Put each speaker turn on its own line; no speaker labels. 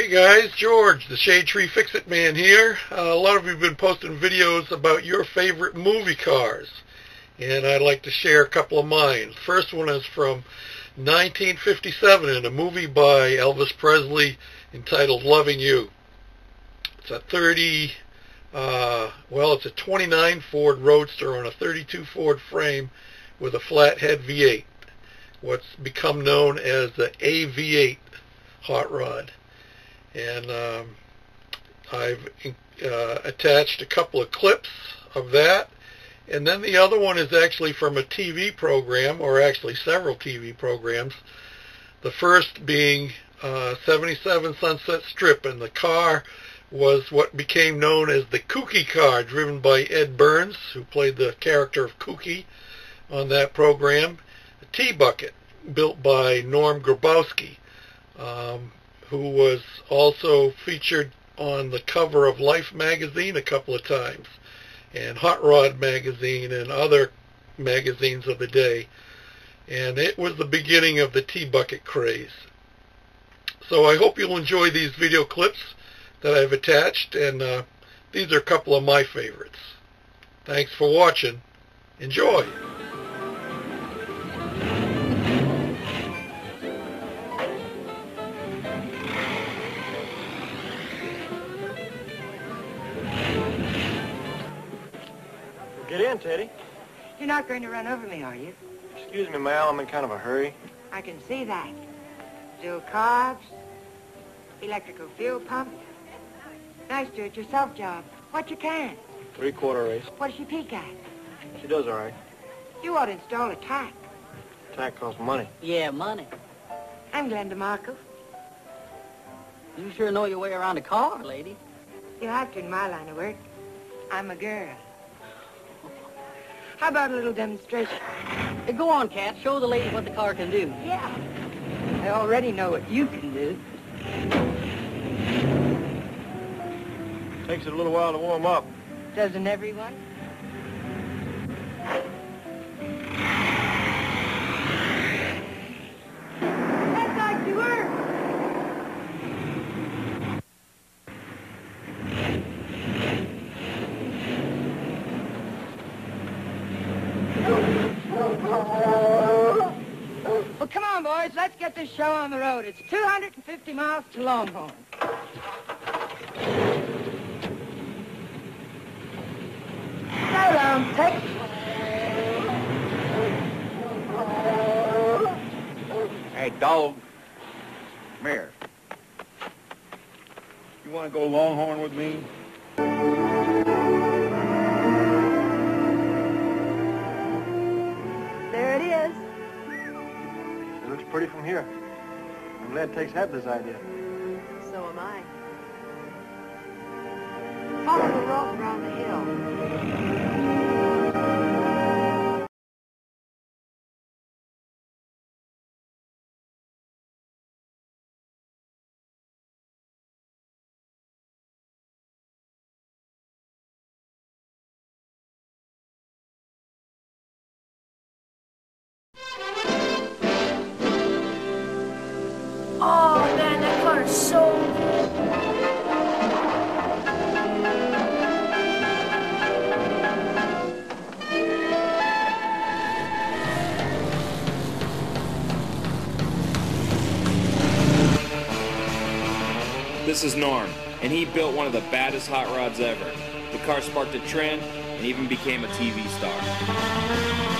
Hey guys, George, the Shade Tree Fix-It Man here. Uh, a lot of you have been posting videos about your favorite movie cars, and I'd like to share a couple of mine. First one is from 1957 in a movie by Elvis Presley entitled Loving You. It's a 30, uh, well, it's a 29 Ford Roadster on a 32 Ford frame with a flathead V8, what's become known as the AV8 hot rod and um, I've uh, attached a couple of clips of that. And then the other one is actually from a TV program or actually several TV programs. The first being uh, 77 Sunset Strip and the car was what became known as the Kookie car driven by Edd Byrnes who played the character of Kookie on that program. A T-Bucket built by Norm Grabowski. Um, who was also featured on the cover of Life magazine a couple of times, and Hot Rod magazine and other magazines of the day. And it was the beginning of the T-Bucket craze. So I hope you'll enjoy these video clips that I've attached, and uh, these are a couple of my favorites. Thanks for watching. Enjoy!
Get in, Teddy.
You're not going to run over me, are you?
Excuse me, Mal. I'm in kind of a hurry.
I can see that. Dual carbs, electrical fuel pump. Nice do-it-yourself job. What you can.
Three-quarter race.
What does she peak at?
She does all right.
You ought to install a tach.
Tach costs money.
Yeah, money.
I'm Glenda Markle.
You sure know your way around a car, lady.
You have to in my line of work. I'm a girl. How about a little demonstration?
Hey, go on, Cat. Show the lady what the car can do.
Yeah. I already know what you can do.
Takes it a little while to warm up.
Doesn't everyone? That's like you were. Well, come on, boys. Let's get this show on the road. It's 250 miles to Longhorn. Slow down, take.
Hey, dog. Come here. You want to go Longhorn with me?
I'm glad Tex had this idea.
So am I. Follow the rope around the hill.
Is so.
This is Norm, and he built one of the baddest hot rods ever. The car sparked a trend and even became a TV star.